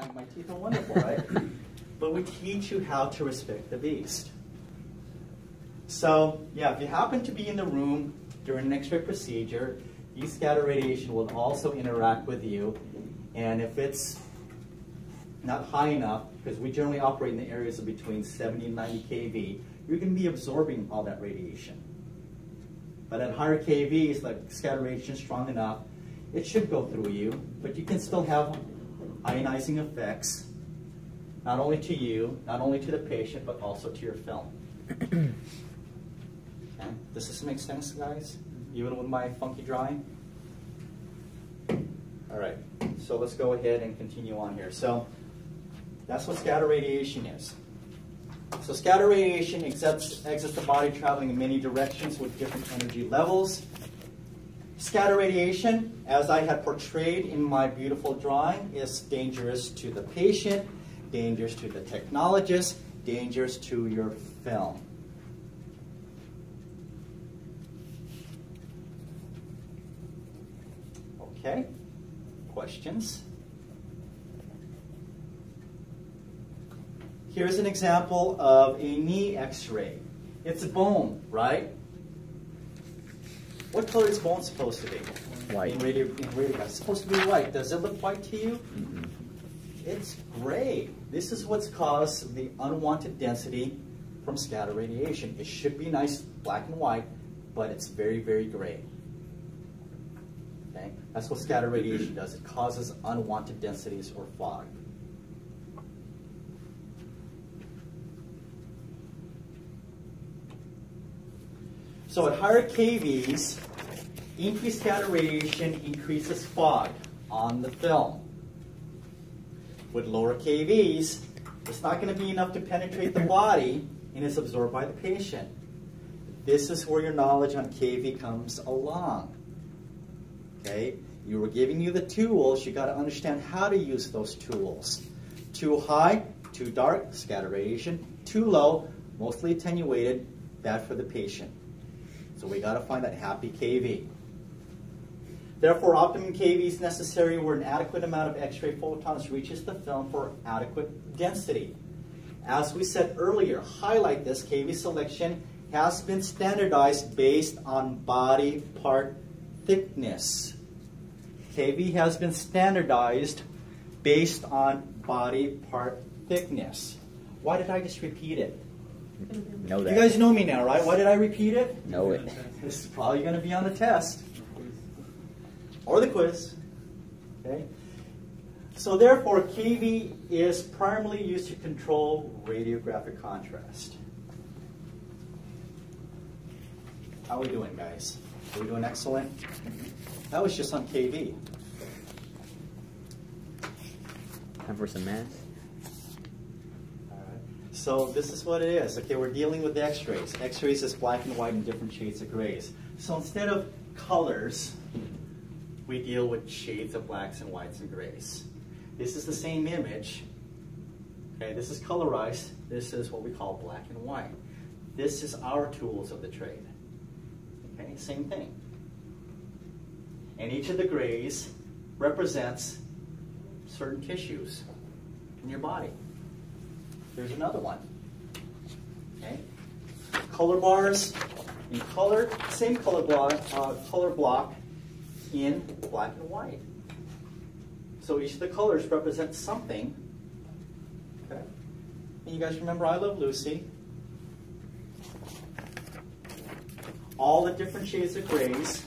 And my teeth are wonderful, right? but we teach you how to respect the beast. So, yeah, if you happen to be in the room during an x-ray procedure, E scatter radiation will also interact with you. And if it's not high enough, because we generally operate in the areas of between 70 and 90 kV, you're going to be absorbing all that radiation. But at higher kVs, like scatter radiation strong enough, it should go through you, but you can still have ionizing effects, not only to you, not only to the patient, but also to your film. okay? Does this make sense, guys? Even with my funky drawing? All right, so let's go ahead and continue on here. So that's what scatter radiation is. So scatter radiation exits, exits the body traveling in many directions with different energy levels. Scatter radiation, as I had portrayed in my beautiful drawing, is dangerous to the patient, dangerous to the technologist, dangerous to your film. Okay, questions? Here's an example of a knee x-ray. It's a bone, right? What color is bone supposed to be? White. In radio, in radio, it's supposed to be white. Does it look white to you? Mm -mm. It's gray. This is what's caused the unwanted density from scatter radiation. It should be nice black and white, but it's very, very gray. Okay? That's what scatter radiation does. It causes unwanted densities or fog. So at higher KVs, increased scatter radiation increases fog on the film. With lower KVs, it's not going to be enough to penetrate the body and it's absorbed by the patient. This is where your knowledge on KV comes along. Okay? You were giving you the tools, you got to understand how to use those tools. Too high, too dark, scatter radiation. Too low, mostly attenuated, bad for the patient. So we got to find that happy KV. Therefore, optimum KV is necessary where an adequate amount of X-ray photons reaches the film for adequate density. As we said earlier, highlight this, KV selection has been standardized based on body part thickness. KV has been standardized based on body part thickness. Why did I just repeat it? Know that. You guys know me now, right? Why did I repeat it? know it. This is probably going to be on the test or the quiz. Okay? So therefore, KV is primarily used to control radiographic contrast. How are we doing, guys? Are we doing excellent? That was just on KV. Time for some math. So this is what it is. Okay, we're dealing with x-rays. X-rays is black and white and different shades of grays. So instead of colors, we deal with shades of blacks and whites and grays. This is the same image. Okay, this is colorized. This is what we call black and white. This is our tools of the trade. Okay, same thing. And each of the grays represents certain tissues in your body. Here's another one. Okay, color bars in color, same color block, uh, color block in black and white. So each of the colors represents something. Okay. And you guys remember I Love Lucy? All the different shades of grays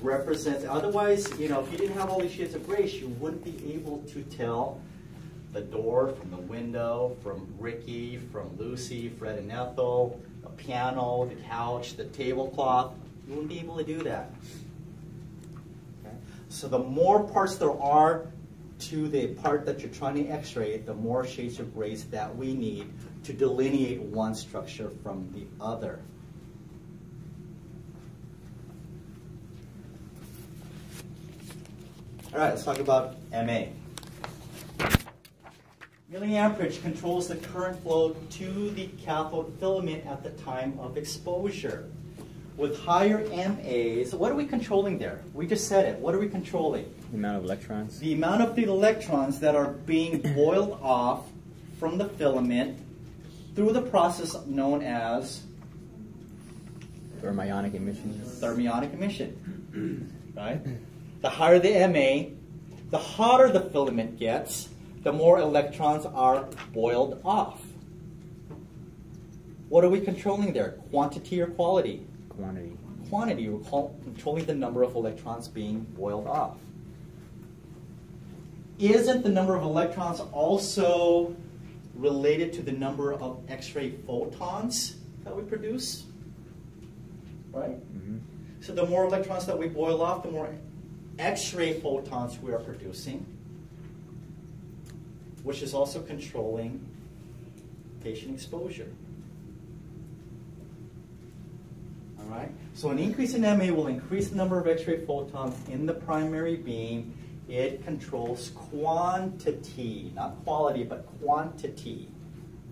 represent, otherwise, you know, if you didn't have all these shades of grays, you wouldn't be able to tell the door from the window, from Ricky, from Lucy, Fred and Ethel, the piano, the couch, the tablecloth. You wouldn't be able to do that. Okay? So the more parts there are to the part that you're trying to x-ray, the more shades of grays that we need to delineate one structure from the other. All right, let's talk about MA. Milliamperage controls the current flow to the cathode filament at the time of exposure. with higher MAs, what are we controlling there? We just said it. What are we controlling? The amount of electrons. The amount of the electrons that are being boiled off from the filament through the process known as Thermionic emission. thermionic emission. Right? The higher the MA, the hotter the filament gets, the more electrons are boiled off. What are we controlling there? Quantity or quality? Quantity. Quantity, we're controlling the number of electrons being boiled off. Isn't the number of electrons also related to the number of X-ray photons that we produce? Right? hmm So the more electrons that we boil off, the more X-ray photons we are producing, which is also controlling patient exposure. All right? So an increase in MA will increase the number of X-ray photons in the primary beam. It controls quantity, not quality, but quantity.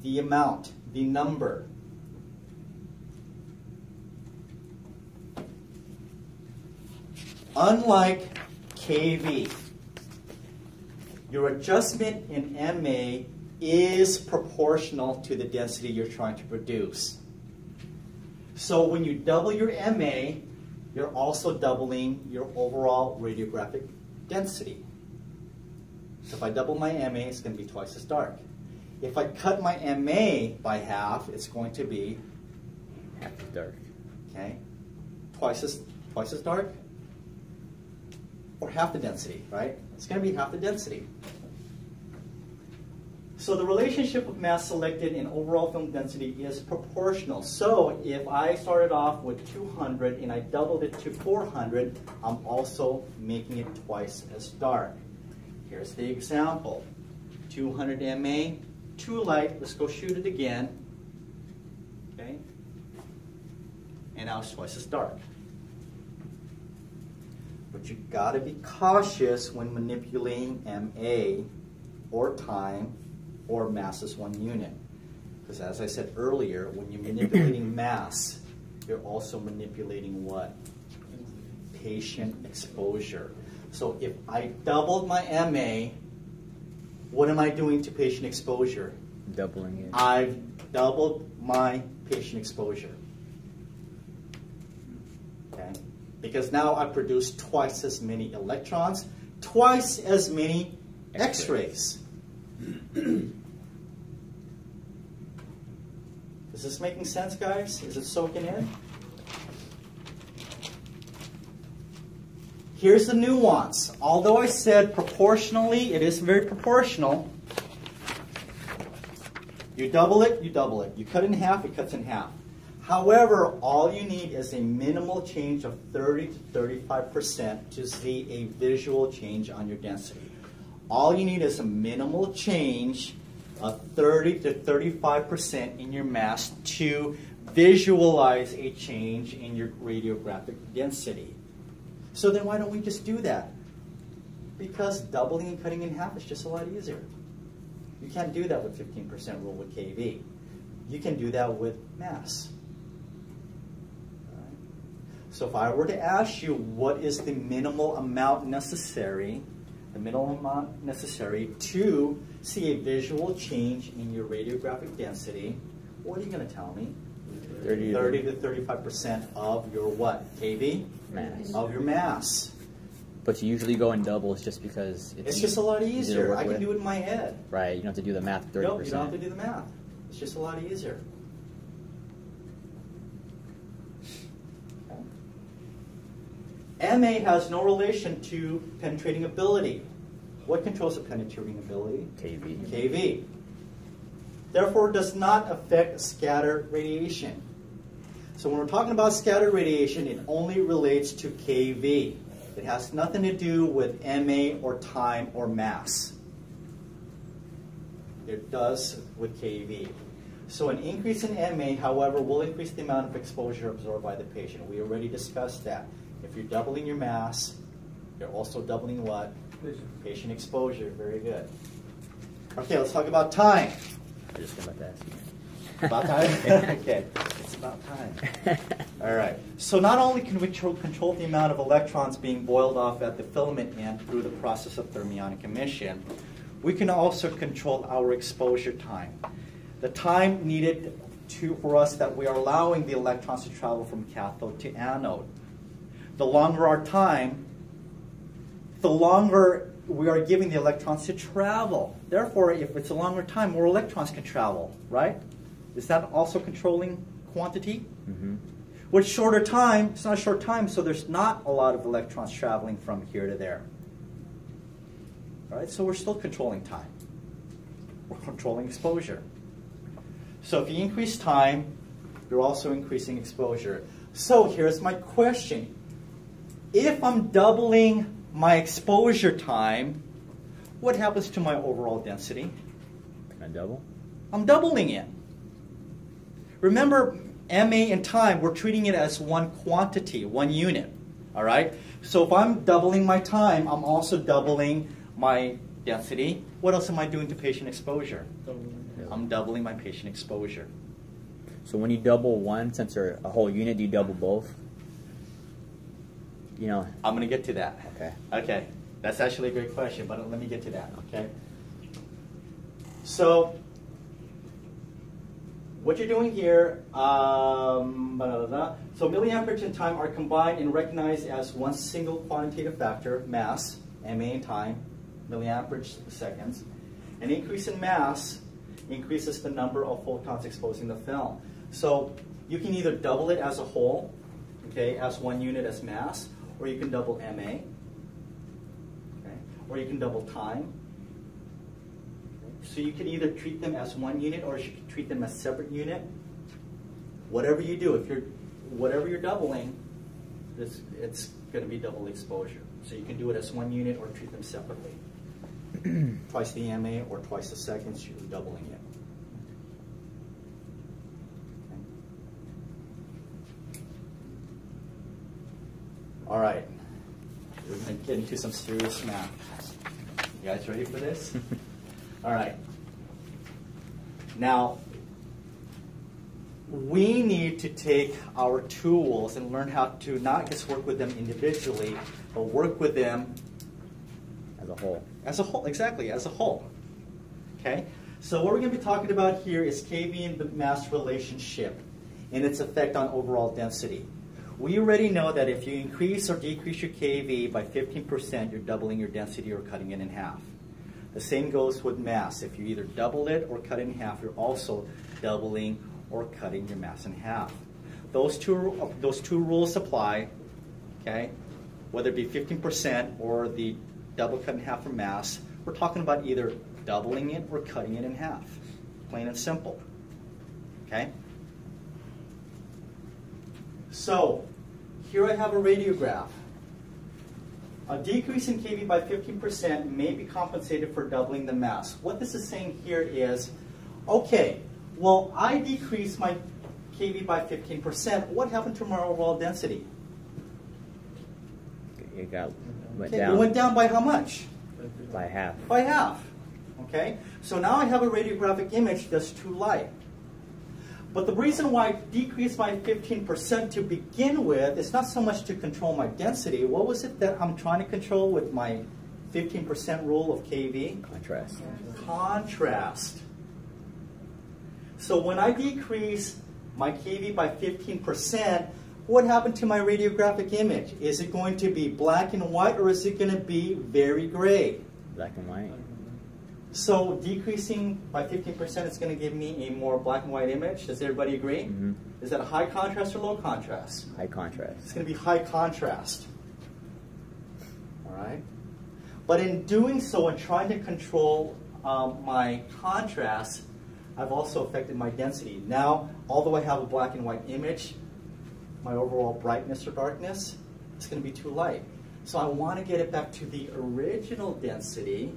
The amount, the number. Unlike KV, your adjustment in MA is proportional to the density you're trying to produce. So when you double your MA, you're also doubling your overall radiographic density. So if I double my MA, it's going to be twice as dark. If I cut my MA by half, it's going to be Half as dark. okay, twice as twice as dark, or half the density, right? It's going to be half the density. So the relationship of mass selected and overall film density is proportional. So if I started off with 200 and I doubled it to 400, I'm also making it twice as dark. Here's the example. 200 MA, too light. Let's go shoot it again. Okay? And now it's twice as dark. But you've gotta be cautious when manipulating MA or time or mass as one unit. Because as I said earlier, when you're manipulating mass, you're also manipulating what? Patient exposure. So if I doubled my MA, what am I doing to patient exposure? Doubling it. I've doubled my patient exposure. Okay? Because now I produce twice as many electrons, twice as many X-rays. Is this making sense, guys? Is it soaking in? Here's the nuance. Although I said proportionally, it is very proportional. You double it, you double it. You cut it in half, it cuts in half. However, all you need is a minimal change of 30 to 35% to see a visual change on your density. All you need is a minimal change of 30 to 35% in your mass to visualize a change in your radiographic density. So then why don't we just do that? Because doubling and cutting in half is just a lot easier. You can't do that with 15% rule with KV. You can do that with mass. So if I were to ask you what is the minimal amount necessary, the minimal amount necessary to see a visual change in your radiographic density, what are you going to tell me? 30 to 30 to 35% of your what? KV? mass. Of your mass. But you usually go in doubles just because It's just a lot easier to easier. work I can with. do it in my head. Right, you don't have to do the math 30%. Nope, you don't have to do the math. It's just a lot easier. MA has no relation to penetrating ability. What controls the penetrating ability? KV. KV. Therefore, does not affect scatter radiation. So when we're talking about scatter radiation, it only relates to KV. It has nothing to do with MA or time or mass. It does with KV. So an increase in MA, however, will increase the amount of exposure absorbed by the patient. We already discussed that. If you're doubling your mass, you're also doubling what? Patient exposure. Very good. Okay, let's talk about time. I just about to ask you. About time? okay, it's about time. All right. So not only can we tro- control the amount of electrons being boiled off at the filament end through the process of thermionic emission, we can also control our exposure time. The time needed to, for us that we are allowing the electrons to travel from cathode to anode. The longer our time, the longer we are giving the electrons to travel. Therefore, if it's a longer time, more electrons can travel, right? Is that also controlling quantity? hmm With shorter time, it's not a short time, so there's not a lot of electrons traveling from here to there. All right, so we're still controlling time. We're controlling exposure. So if you increase time, you're also increasing exposure. So here's my question. If I'm doubling my exposure time, what happens to my overall density? Can I double? I'm doubling it. Remember, MA and time, we're treating it as one quantity, one unit. All right? So if I'm doubling my time, I'm also doubling my density. What else am I doing to patient exposure? I'm doubling my patient exposure. So when you double one, they're a whole unit, do you double both? You know. I'm going to get to that. Okay. Okay, that's actually a great question, but let me get to that, okay? So, what you're doing here, um, blah, blah, blah. so milliamperage and time are combined and recognized as one single quantitative factor, mass, MA in time, milliamperage seconds. An increase in mass increases the number of photons exposing the film. So you can either double it as a whole, okay, as one unit as mass, or you can double MA, okay, or you can double time. So you can either treat them as one unit or you can treat them as separate unit. Whatever you do, if you're whatever you're doubling, it's, it's going to be double exposure. So you can do it as one unit or treat them separately. Twice the MA or twice the seconds, you're doubling it. All right, we're going to get into some serious math. You guys ready for this? All right. Now, we need to take our tools and learn how to not just work with them individually, but work with them As a whole. as a whole. Exactly, as a whole. Okay? So, what we're going to be talking about here is KV and the mass relationship and its effect on overall density. We already know that if you increase or decrease your KV by 15%, you're doubling your density or cutting it in half. The same goes with mass. If you either double it or cut it in half, you're also doubling or cutting your mass in half. Those two, those two rules apply, okay? Whether it be 15% or the double cut in half for mass, we're talking about either doubling it or cutting it in half. Plain and simple. Okay? So, here I have a radiograph. A decrease in kV by 15% may be compensated for doubling the mass. What this is saying here is, okay, well, I decreased my kV by 15%. What happened to my overall density? It got went Okay, down It went down by how much? by half. By half. Okay? So now I have a radiographic image that's too light. But the reason why I decreased my 15% to begin with is not so much to control my density. What was it that I'm trying to control with my 15% rule of KV? Contrast. Contrast. So when I decrease my KV by 15%, what happened to my radiographic image? Is it going to be black and white or is it going to be very gray? Black and white. So decreasing by 15% is going to give me a more black and white image. Does everybody agree? hmm Is that a high contrast or low contrast? High contrast. It's going to be high contrast. All right? But in doing so and trying to control um, my contrast, I've also affected my density. Now, although I have a black and white image, my overall brightness or darkness is going to be too light. So I want to get it back to the original density,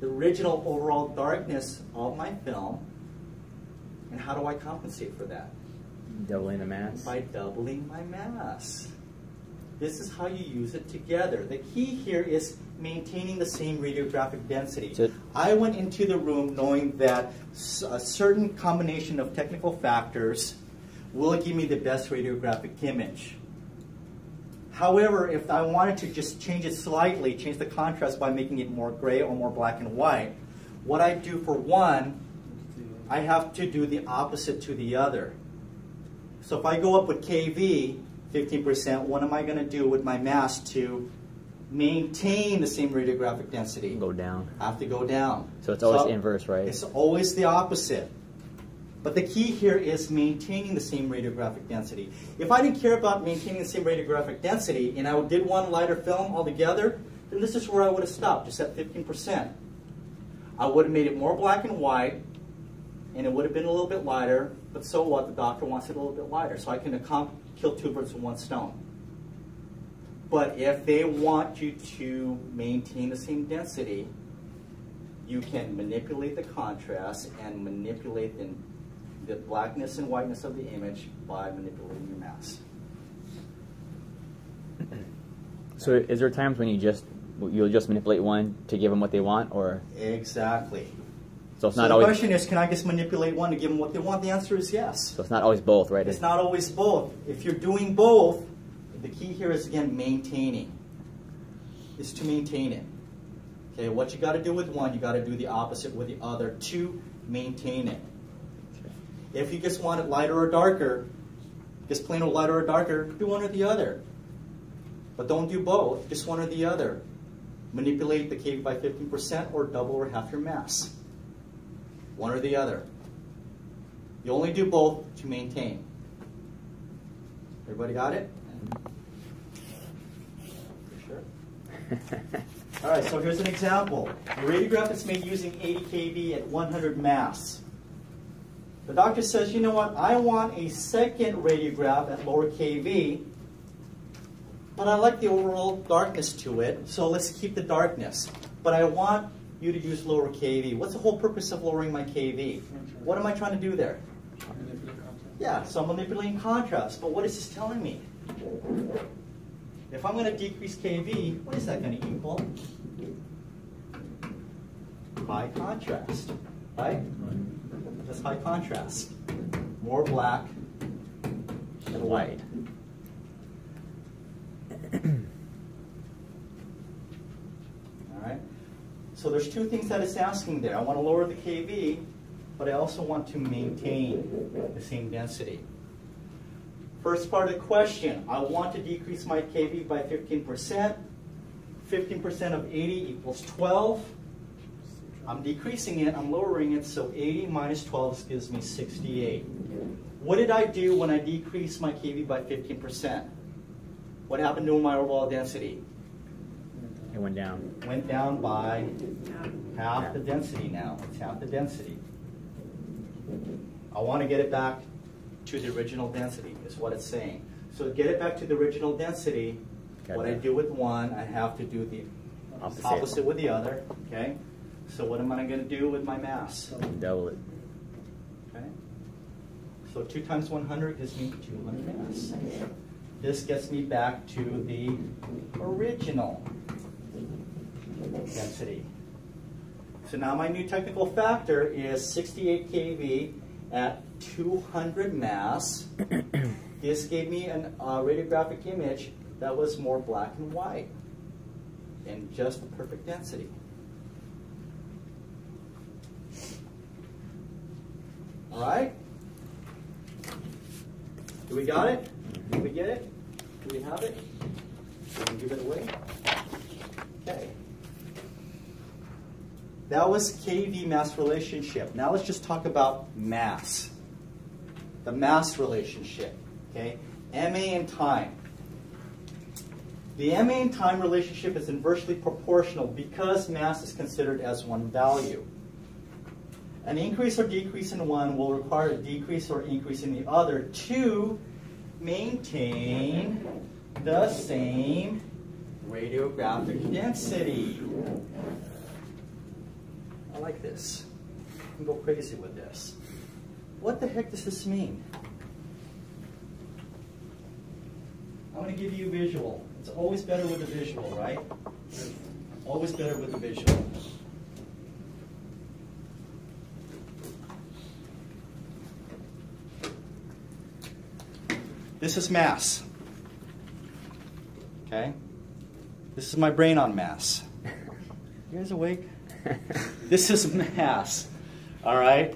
the original overall darkness of my film. And how do I compensate for that? Doubling the mass. by doubling my mass. This is how you use it together. The key here is maintaining the same radiographic density. So- I went into the room knowing that a certain combination of technical factors will give me the best radiographic image. However, if I wanted to just change it slightly, change the contrast by making it more gray or more black and white, what I do for one, I have to do the opposite to the other. So if I go up with KV, 15%, what am I going to do with my mass to maintain the same radiographic density? Go down. I have to go down. So it's always inverse, right? It's always the opposite. But the key here is maintaining the same radiographic density. If I didn't care about maintaining the same radiographic density and I did one lighter film altogether, then this is where I would have stopped, just at 15%. I would have made it more black and white, and it would have been a little bit lighter, but so what? The doctor wants it a little bit lighter, so I can kill two birds with one stone. But if they want you to maintain the same density, you can manipulate the contrast and manipulate the, the blackness and whiteness of the image by manipulating your mass. So is there times when you just you'll just manipulate one to give them what they want, or Exactly. so it's So not the always question is, can I just manipulate one to give them what they want? The answer is yes. so it's not always both, right? It's not always both. If you're doing both, the key here is again maintaining. Is to maintain it. Okay, what you got to do with one, you got to do the opposite with the other to maintain it. If you just want it lighter or darker, just plain old lighter or darker, do one or the other. But don't do both, just one or the other. Manipulate the KV by 15% or double or half your mass. One or the other. You only do both to maintain. Everybody got it? For sure. All right, so here's an example. A radiograph is made using 80 kV at 100 mass. The doctor says, you know what, I want a second radiograph at lower kV, but I like the overall darkness to it, so let's keep the darkness. But I want you to use lower kV. What's the whole purpose of lowering my kV? What am I trying to do there? Yeah, so I'm manipulating contrast, but what is this telling me? If I'm going to decrease kV, what is that going to equal? High contrast, right? High contrast. More black and white. All right. So there's two things that it's asking there. I want to lower the kV, but I also want to maintain the same density. First part of the question, I want to decrease my kV by 15%. 15% of 80 equals 12. I'm decreasing it, I'm lowering it, so 80 minus 12 gives me 68. What did I do when I decreased my kV by 15%? What happened to my overall density? It went down. Went down by half the density now. It's half the density. I want to get it back to the original density, is what it's saying. So to get it back to the original density, what I do with one, I have to do the Opposite. opposite with the other, okay? So what am I going to do with my mass? Double it. Okay? So 2 times 100 gives me 200 mass. This gets me back to the original density. So now my new technical factor is 68 kV at 200 mass. this gave me a uh, radiographic image that was more black and white and just the perfect density. All right? Do we got it? Did we get it? Do we have it? Did we give it away? Okay. That was KV mass relationship. Now let's just talk about mass. The mass relationship. Okay? MA and time. The MA and time relationship is inversely proportional because mass is considered as one value. An increase or decrease in one will require a decrease or increase in the other to maintain the same radiographic density. I like this. I can go crazy with this. What the heck does this mean? I'm going to give you a visual. It's always better with a visual, right? Always better with a visual. This is mass. Okay? This is my brain on mass. You guys awake? this is mass. All right?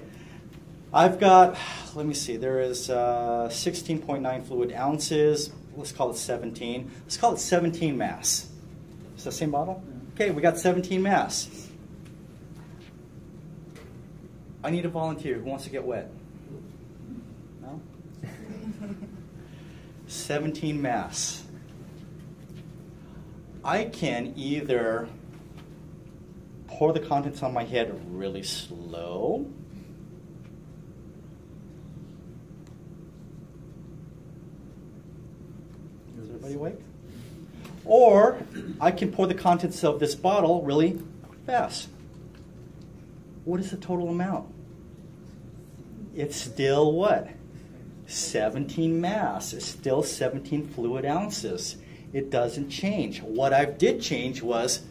I've got, let me see, there is uh, 16.9 fluid ounces. Let's call it 17. Let's call it 17 mass. Is that the same bottle? Okay, we got 17 mass. I need a volunteer who wants to get wet. 17 mass. I can either pour the contents on my head really slow. Is everybody awake? Or I can pour the contents of this bottle really fast. What is the total amount? It's still what? 17 mass. is still 17 fluid ounces. It doesn't change. What I did change was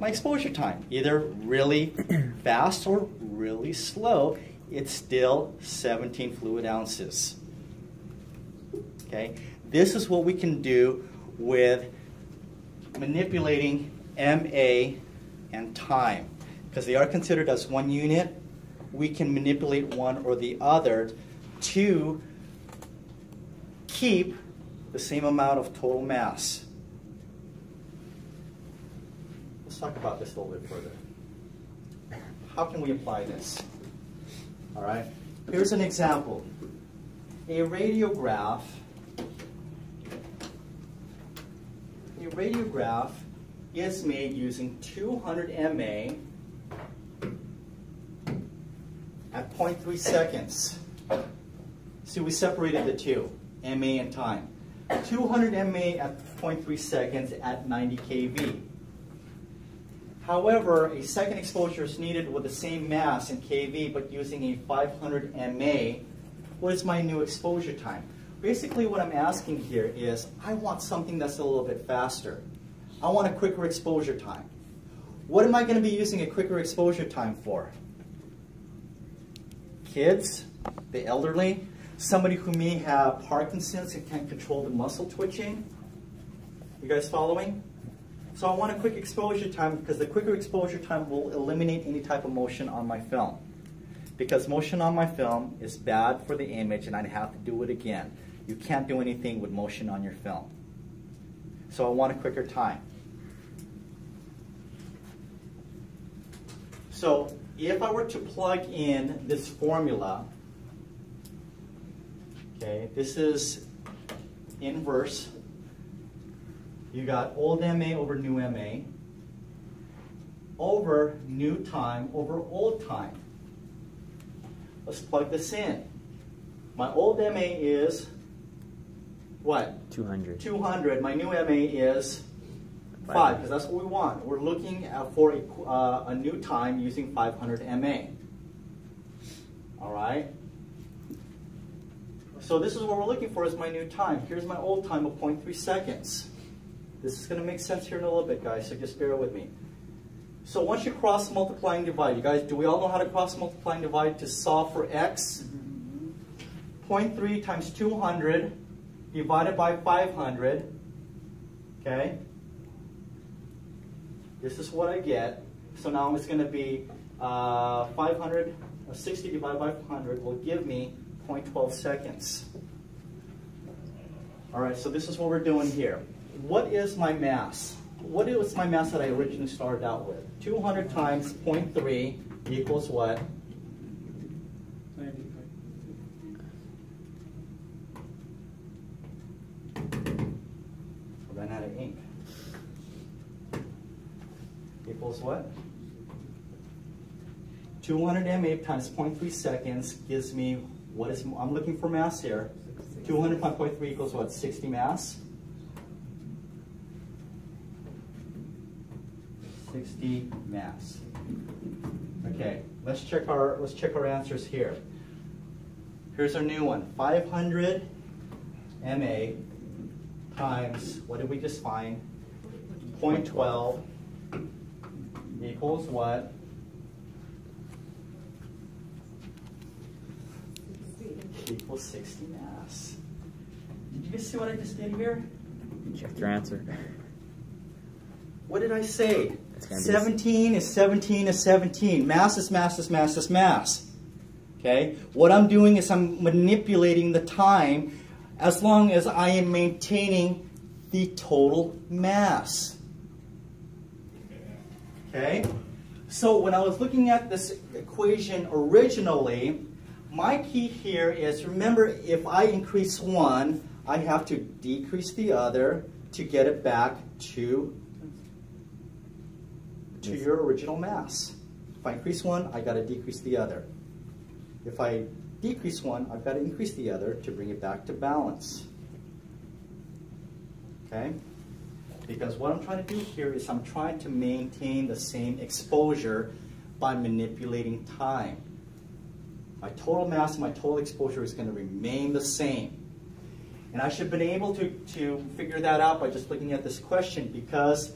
my exposure time. Either really fast or really slow. It's still 17 fluid ounces. Okay? This is what we can do with manipulating MA and time. Because they are considered as one unit, we can manipulate one or the other to keep the same amount of total mass. Let's talk about this a little bit further. How can we apply this? All right, here's an example. A radiograph, a radiograph is made using 200 mA at 0.3 seconds. See, we separated the two, MA and time. 200 MA at 0.3 seconds at 90 kV. However, a second exposure is needed with the same mass in kV but using a 500 MA. What is my new exposure time? Basically what I'm asking here is I want something that's a little bit faster. I want a quicker exposure time. What am I going to be using a quicker exposure time for? Kids, the elderly, somebody who may have Parkinson's and can't control the muscle twitching. You guys following? So I want a quick exposure time because the quicker exposure time will eliminate any type of motion on my film. Because motion on my film is bad for the image and I'd have to do it again. You can't do anything with motion on your film. So I want a quicker time. So if I were to plug in this formula, okay, this is inverse. You got old MA over new MA over new time over old time. Let's plug this in. My old MA is what? 200. 200. My new MA is 5, because that's what we want. We're looking at for a, uh, a new time using 500 MA. All right? So this is what we're looking for is my new time. Here's my old time of 0.3 seconds. This is going to make sense here in a little bit, guys, so just bear with me. So once you cross multiply and divide, you guys, do we all know how to cross multiply and divide to solve for x? 0.3 times 200 divided by 500, okay? This is what I get. So now it's going to be uh, 500, uh, 60 divided by 500 will give me 0.12 seconds. All right, so this is what we're doing here. What is my mass? What is my mass that I originally started out with? 200 times 0.3 equals what? Ran out of ink. Equals what? 200 mA times 0.3 seconds gives me what is, I'm looking for mass here. 200.3 equals what, 60 mass? 60 mass. Okay, let's check our let's check our answers here. Here's our new one. 500 MA times what did we just find? 0.12 equals what? Equals 60 mass. Did you guys see what I just did here? Check your answer. What did I say? It's gonna be 17 is 17 is 17. Mass is mass is mass is mass. Okay? What I'm doing is I'm manipulating the time as long as I am maintaining the total mass. Okay? So when I was looking at this equation originally, my key here is remember if I increase one, I have to decrease the other to get it back to, to your original mass. If I increase one, I got to decrease the other. If I decrease one, I've got to increase the other to bring it back to balance. Okay? Because what I'm trying to do here is I'm trying to maintain the same exposure by manipulating time. My total mass my total exposure is going to remain the same. And I should have been able to, to figure that out by just looking at this question because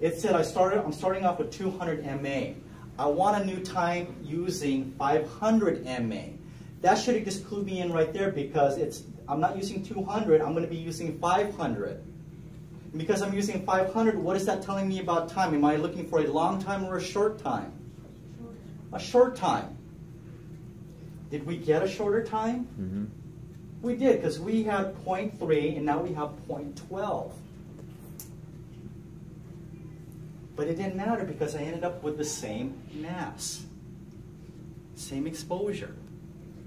it said I started, I'm starting off with 200 MA. I want a new time using 500 MA. That should have just clued me in right there because it's, I'm not using 200, I'm going to be using 500. And because I'm using 500, what is that telling me about time? Am I looking for a long time or a short time? A short time. Did we get a shorter time? Mm-hmm. We did, because we had 0.3 and now we have 0.12. But it didn't matter because I ended up with the same mass, same exposure.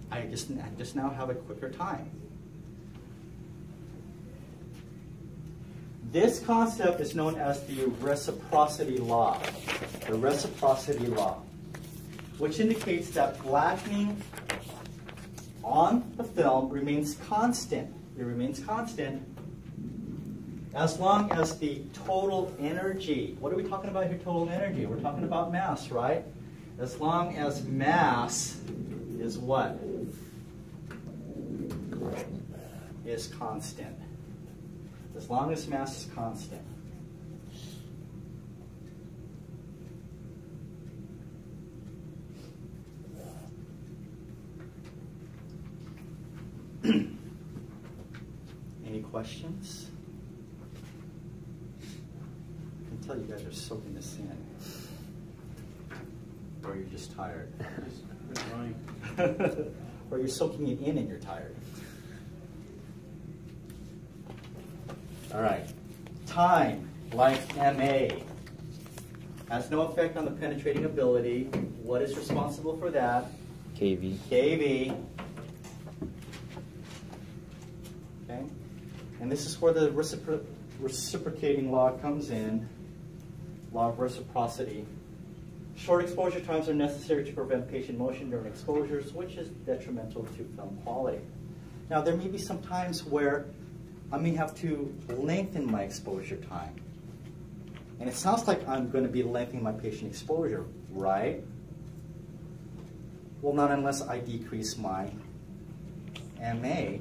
I just, I just now have a quicker time. This concept is known as the reciprocity law. The reciprocity law, which indicates that blackening on the film remains constant. It remains constant as long as the total energy, what are we talking about here, total energy? We're talking about mass, right? As long as mass is what? Is constant. As long as mass is constant. Any questions? I can tell you guys are soaking this in. Or you're just tired. or you're soaking it in and you're tired. All right. Time, like MA, has no effect on the penetrating ability. What is responsible for that? KV. KV. Okay? And this is where the recipro- reciprocating law comes in, law of reciprocity. Short exposure times are necessary to prevent patient motion during exposures, which is detrimental to film quality. Now, there may be some times where I may have to lengthen my exposure time. And it sounds like I'm going to be lengthening my patient exposure, right? Well, not unless I decrease my MA,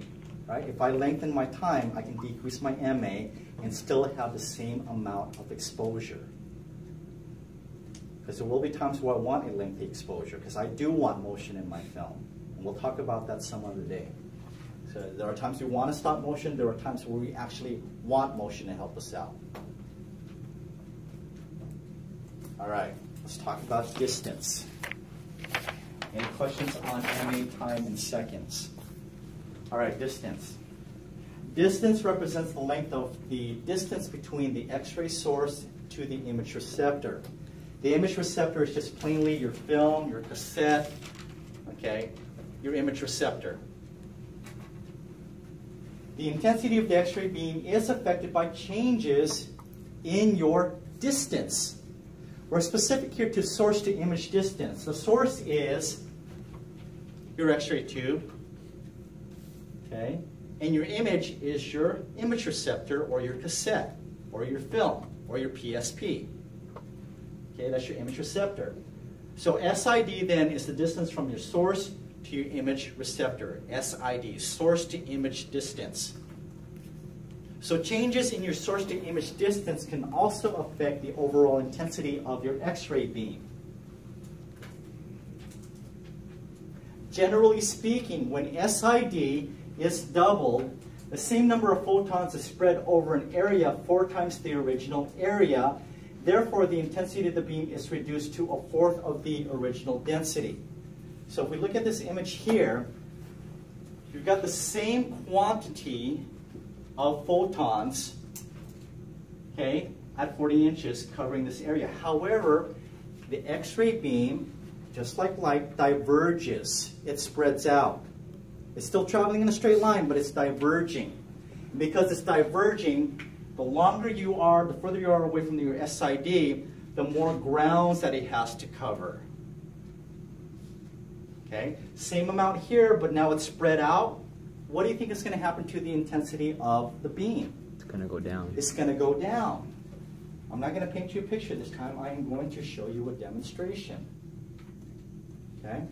right? If I lengthen my time, I can decrease my MA and still have the same amount of exposure. Because there will be times where I want a lengthy exposure, because I do want motion in my film. And we'll talk about that some other day. So there are times we want to stop motion, there are times where we actually want motion to help us out. All right, let's talk about distance. Any questions on MA time in seconds? All right, distance. Distance represents the length of the distance between the X-ray source to the image receptor. The image receptor is just plainly your film, your cassette, okay, your image receptor. The intensity of the X-ray beam is affected by changes in your distance. We're specific here to source to image distance. The source is your X-ray tube, okay? And your image is your image receptor or your cassette or your film or your PSP. Okay, that's your image receptor. So SID then is the distance from your source to your image receptor. SID, source to image distance. So changes in your source to image distance can also affect the overall intensity of your X-ray beam. Generally speaking, when SID is doubled, the same number of photons is spread over an area four times the original area. Therefore, the intensity of the beam is reduced to a fourth of the original density. So if we look at this image here, you've got the same quantity of photons, okay, at 40 inches covering this area. However, the X-ray beam, just like light, diverges. It spreads out. It's still traveling in a straight line, but it's diverging. And because it's diverging, the longer you are, the further you are away from your SID, the more grounds that it has to cover. Okay, same amount here, but now it's spread out. What do you think is going to happen to the intensity of the beam? It's going to go down. It's going to go down. I'm not going to paint you a picture this time. I am going to show you a demonstration. Okay?